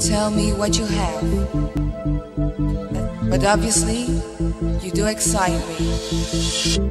Tell me what you have. But obviously, you do excite me.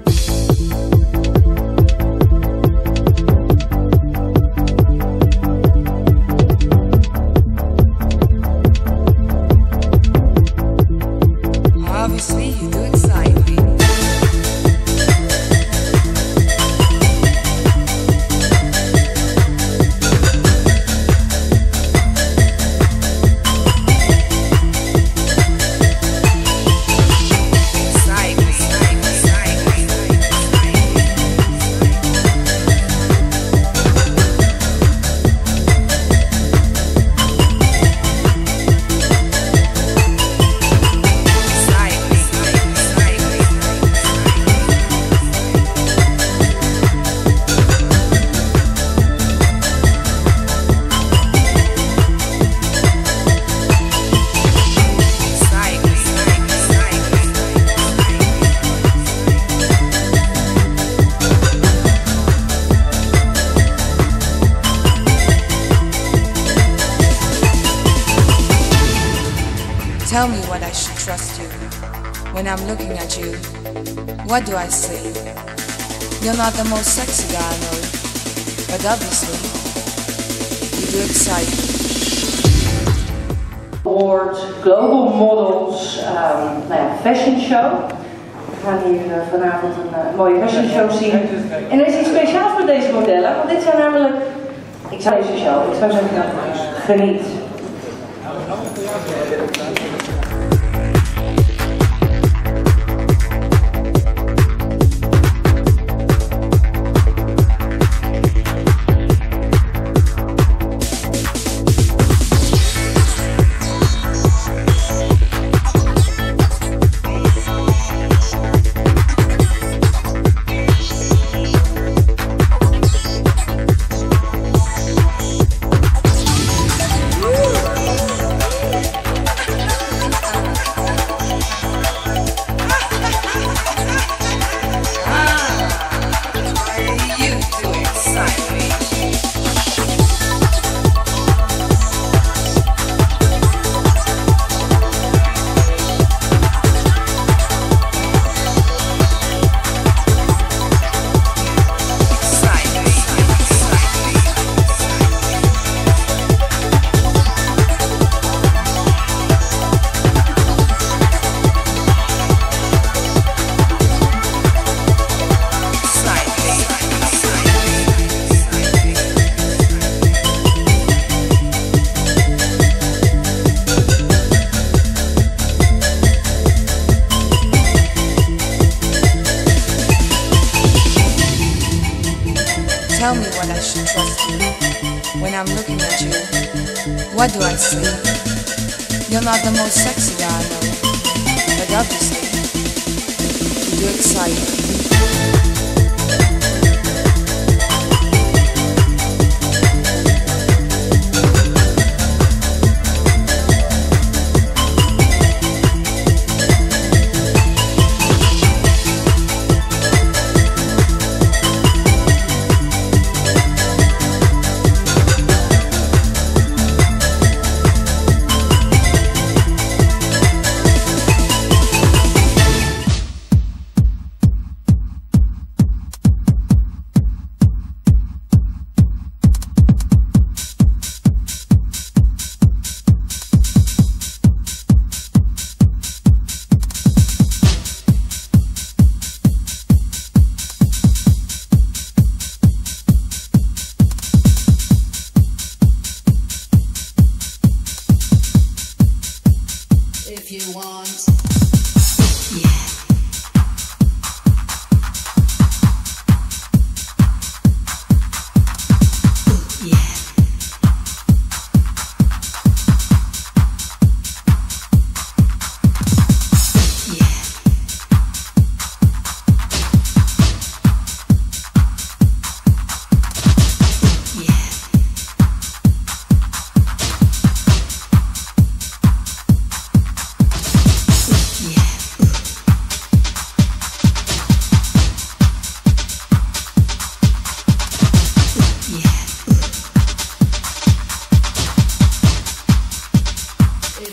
Tell me what I should trust you. When I'm looking at you, what do I see? You're not the most sexy guy I know, but obviously, you do excite me. Award Global Models ehm, nou ja, Fashion Show. We gaan hier eh, vanavond een eh, mooie fashion show zien. En er is iets speciaals met deze modellen, want dit zijn namelijk. Ik zou deze show, ik zou zeggen, geniet. I'm looking at you, what do I see? You're not the most sexy guy I know, but obviously, you excite me. You want,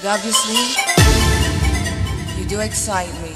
But obviously, you do excite me.